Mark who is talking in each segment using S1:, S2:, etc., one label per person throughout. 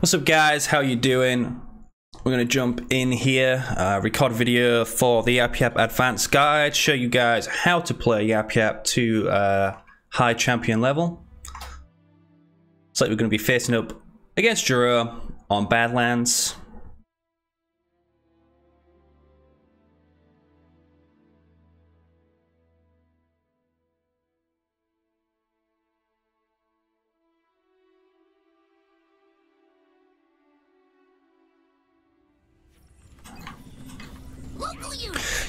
S1: What's up guys, how you doing? We're going to jump in here, uh, record video for the Yap Yap Advanced Guide, show you guys how to play Yap Yap to uh, high champion level. So we're going to be facing up against Jerome on Badlands.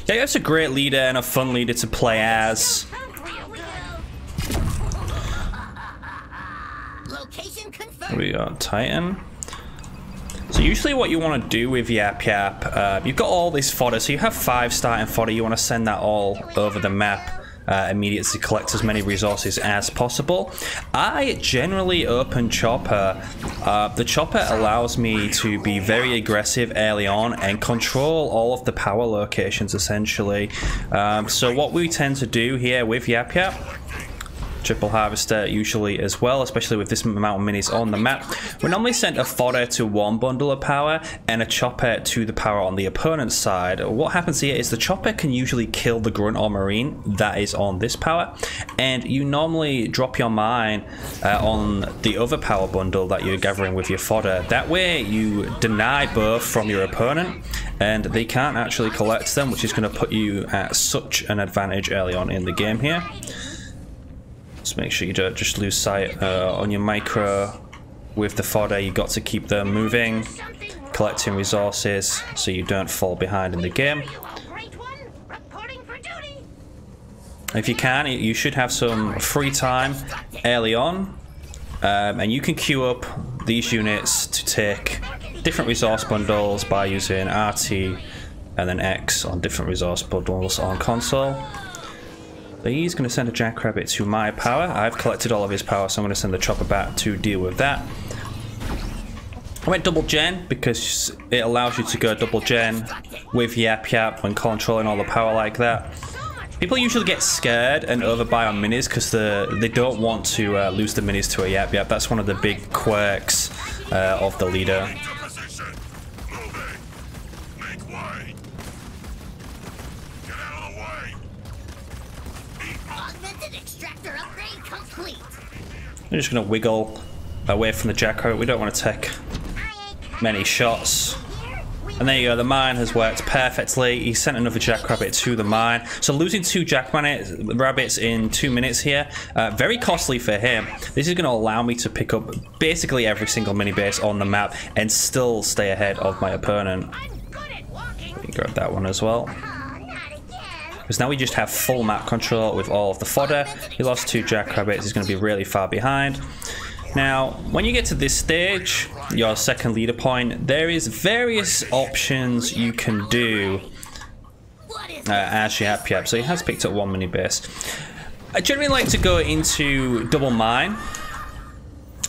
S1: Yeah, that's a great leader and a fun leader to play as. We got Titan. So usually what you want to do with Yap Yap, uh, you've got all this fodder, so you have five starting fodder, you want to send that all over the map uh, immediately to collect as many resources as possible. I generally open Chopper. Uh, the Chopper allows me to be very aggressive early on and control all of the power locations essentially. Um, so what we tend to do here with Yap Yap triple harvester usually as well, especially with this amount of minis on the map. We normally send a fodder to one bundle of power and a chopper to the power on the opponent's side. What happens here is the chopper can usually kill the grunt or marine that is on this power, and you normally drop your mine uh, on the other power bundle that you're gathering with your fodder. That way you deny both from your opponent and they can't actually collect them, which is going to put you at such an advantage early on in the game here. Just make sure you don't just lose sight uh, on your micro with the fodder. You've got to keep them moving, collecting resources so you don't fall behind in the game. If you can, you should have some free time early on. Um, and you can queue up these units to take different resource bundles by using RT and then X on different resource bundles on console. He's going to send a Jackrabbit to my power. I've collected all of his power, so I'm going to send the Chopper back to deal with that. I went double gen because it allows you to go double gen with Yap Yap when controlling all the power like that. People usually get scared and overbuy on minis because they don't want to uh, lose the minis to a Yap Yap. That's one of the big quirks uh, of the leader. I'm just going to wiggle away from the Jackrabbit. We don't want to take many shots. And there you go, the mine has worked perfectly. He sent another Jackrabbit to the mine. So losing two Jackrabbits in two minutes here, uh, very costly for him. This is going to allow me to pick up basically every single mini base on the map and still stay ahead of my opponent. Grab that one as well. Because now we just have full map control with all of the fodder. He lost two jackrabbits, he's going to be really far behind. Now, when you get to this stage, your second leader point, there is various options you can do uh, as you have. So he has picked up one mini base. I generally like to go into double mine,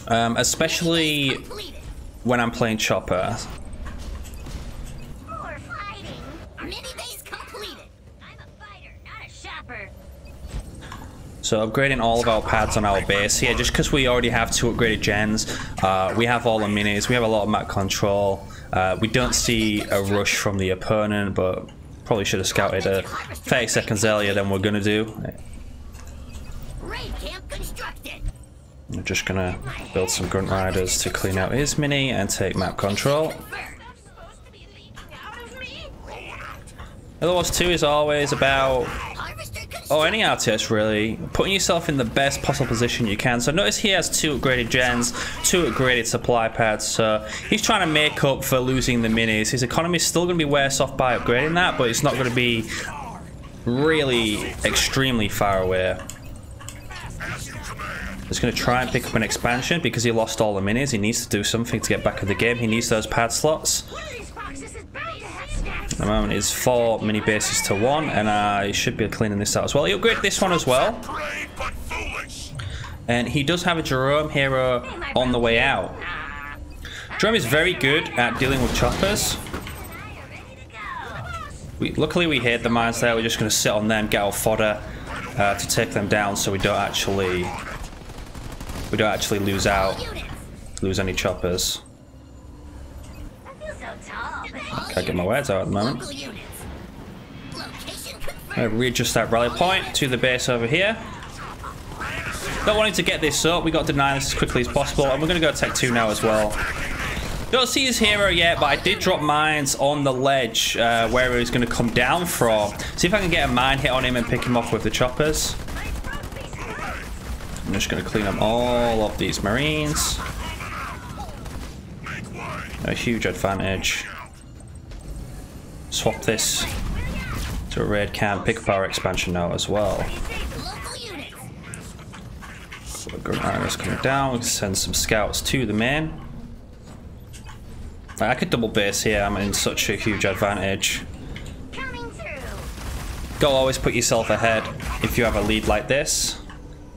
S1: um, especially when I'm playing chopper. So upgrading all of our pads on our base here, just because we already have two upgraded gens, uh, we have all the minis, we have a lot of map control, uh, we don't see a rush from the opponent, but probably should have scouted a 30 seconds earlier than we're going to do. I'm just going to build some Grunt Riders to clean out his mini and take map control. Halo Wars 2 is always about Oh, any RTS really. Putting yourself in the best possible position you can. So notice he has two upgraded gens, two upgraded supply pads. So he's trying to make up for losing the minis. His economy is still going to be worse off by upgrading that, but it's not going to be really extremely far away. He's going to try and pick up an expansion because he lost all the minis. He needs to do something to get back in the game. He needs those pad slots. The moment it's four mini bases to one, and I should be cleaning this out as well. He upgraded this one as well. And he does have a Jerome hero on the way out. Jerome is very good at dealing with choppers. We, luckily we hit the mines there, we're just going to sit on them, get our fodder uh, to take them down so we don't actually we don't actually lose out, lose any choppers. Can't get my words out at the moment. I readjust that rally point to the base over here. Not wanting to get this up, we got to deny this as quickly as possible, and we're going to go Tech 2 now as well. Don't see his hero yet, but I did drop mines on the ledge uh, where he's going to come down from. See if I can get a mine hit on him and pick him off with the choppers. I'm just going to clean up all of these marines. A huge advantage. Swap this to a red cam pick power expansion now as well. So Grunt coming down. Send some scouts to the main. I could double base here. I'm in such a huge advantage. Gotta always put yourself ahead if you have a lead like this.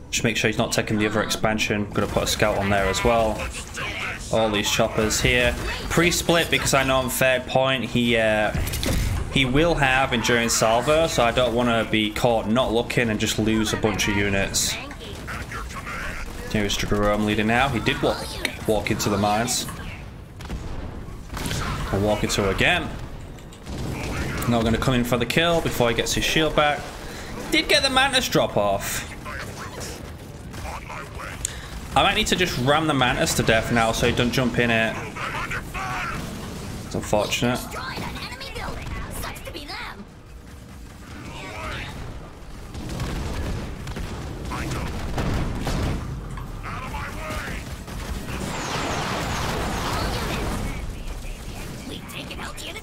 S1: Just make sure he's not taking the other expansion. Gonna put a scout on there as well. All these choppers here. Pre-split because I know on third point he uh, he will have enduring salvo, so I don't want to be caught not looking and just lose a bunch of units. Here's Jerome leading now. He did walk walk into the mines. I'll walk into again. Not going to come in for the kill before he gets his shield back. Did get the Mantis drop off. I might need to just ram the Mantis to death now so he doesn't jump in it. It's unfortunate.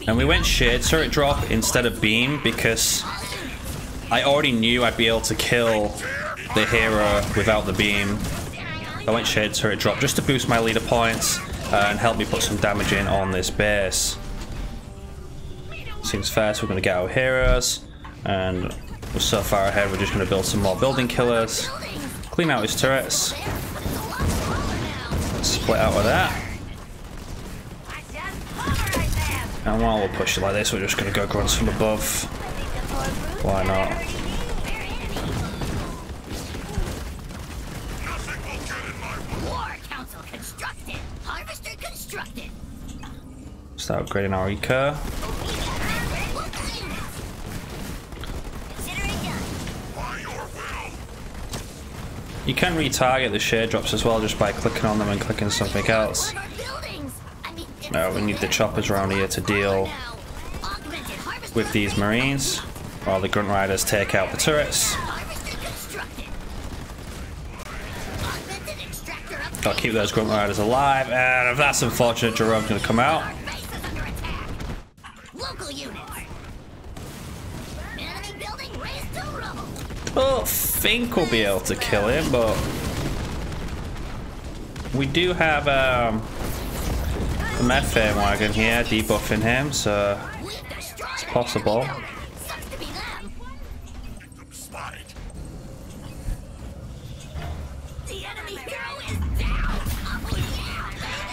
S1: And we went shared turret drop instead of beam because I already knew I'd be able to kill the hero without the beam. I went shared turret drop just to boost my leader points uh, and help me put some damage in on this base. Seems fair, so we're going to get our heroes. And we're so far ahead, we're just going to build some more building killers. Clean out his turrets. Split out with that. And while we're pushing like this, we're just going to go grunts from above. Why not? Start upgrading our eco. You can retarget the share drops as well just by clicking on them and clicking something else. No, we need the choppers around here to deal with these marines while the grunt riders take out the turrets. Gotta keep those grunt riders alive, and if that's unfortunate, Jerome's gonna come out. Don't think we'll be able to kill him, but we do have um, methane wagon here debuffing him, so it's possible.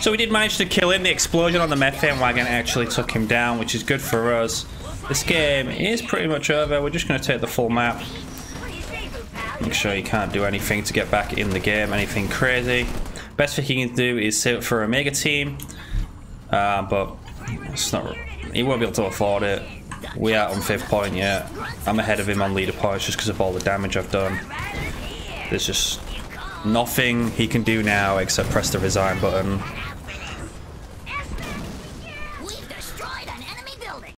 S1: So we did manage to kill him. The explosion on the methane wagon actually took him down, which is good for us. This game is pretty much over. We're just going to take the full map. Make sure you can't do anything to get back in the game, anything crazy. Best thing you can do is save it for Omega Team. Uh, but it's not. He won't be able to afford it. We are on fifth point yet. I'm ahead of him on leader points just because of all the damage I've done. There's just nothing he can do now except press the resign button